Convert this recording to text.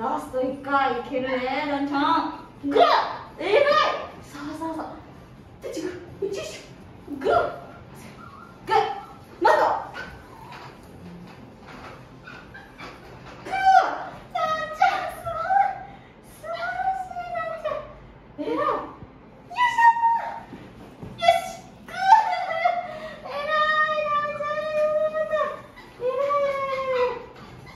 ラスト1回いけるねランちゃん。グー!えらい!そうそうそう手ちぐうちしょグー!